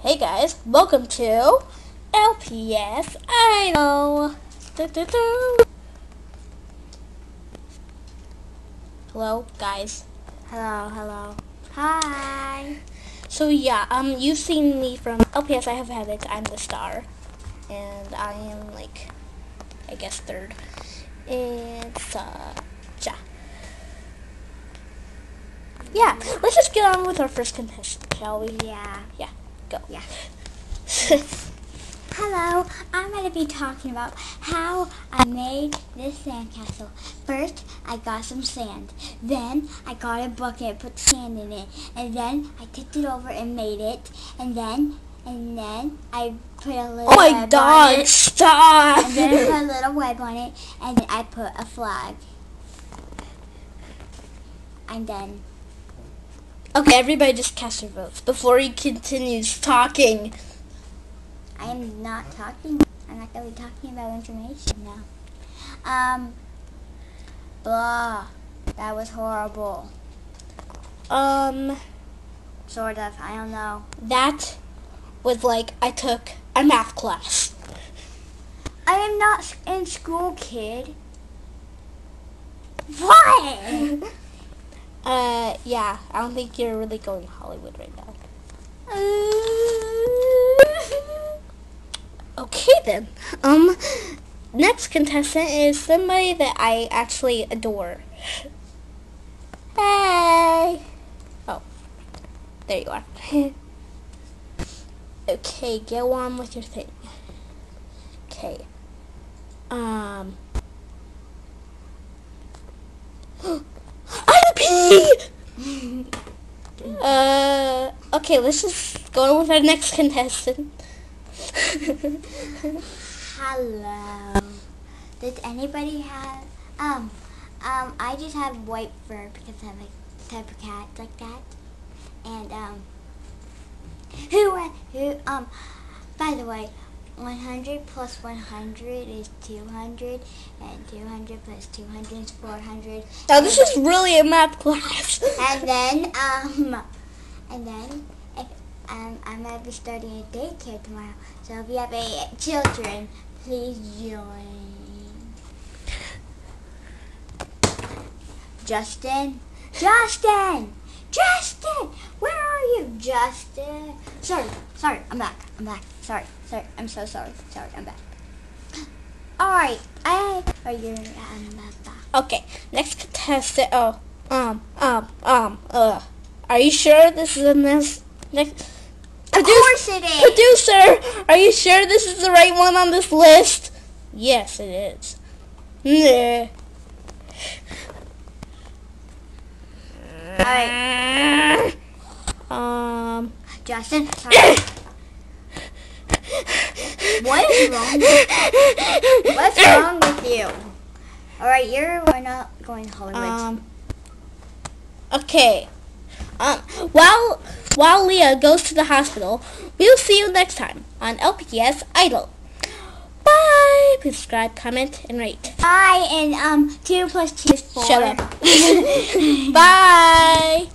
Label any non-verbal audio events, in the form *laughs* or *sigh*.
Hey guys, welcome to LPS Idol. Do, do, do. Hello, guys. Hello, hello. Hi. So yeah, um, you've seen me from LPS. I have headaches. I'm the star, and I am like, I guess third. It's uh, ja. Yeah, let's just get on with our first contestant, shall we? Yeah. Yeah, go. Yeah. *laughs* Hello. I'm going to be talking about how I made this sandcastle. First, I got some sand. Then, I got a bucket, put sand in it. And then, I tipped it over and made it. And then, and then, I put a little oh my god, stop! And then, I put a *laughs* little web on it. And then, I put a flag. And then, Okay, everybody just cast your votes before he continues talking. I am not talking. I'm not going to be talking about information now. Um, blah. That was horrible. Um, Sort of. I don't know. that was like I took a math class. I am not in school, kid. What? *laughs* Uh, yeah, I don't think you're really going Hollywood right now. Okay then. Um, next contestant is somebody that I actually adore. Hey. Oh, there you are. *laughs* okay, go on with your thing. Okay. Um. I'm P. uh. Okay, let's just go on with our next contestant. Hello. Did anybody have um um I just have white fur because I'm a type of cat like that. And um who wa- who um by the way 100 plus 100 is 200 and 200 plus 200 is 400 Now this is really a math class. and then um and then if um I'm gonna be starting a daycare tomorrow. So if you have a children, please join. Justin, Justin, Justin, where are you, Justin? Sorry, sorry, I'm back. I'm back. Sorry, sorry, I'm so sorry. Sorry, I'm back. *gasps* All right, I are you? I'm back. Okay, next contestant. Oh, um, um, um, uh. Are you sure this is the next? next Of course it is. Producer, are you sure this is the right one on this list? Yes, it is. Nah. Alright. Um. Justin. What is wrong? With, what's wrong with you? All right, you're we're not going to Hollywood. Um. Okay. Um. While while Leah goes to the hospital, we'll see you next time on LPS Idol. Bye. Please subscribe, comment, and rate. Bye, and um, two plus two is four. Shut up. *laughs* *laughs* Bye.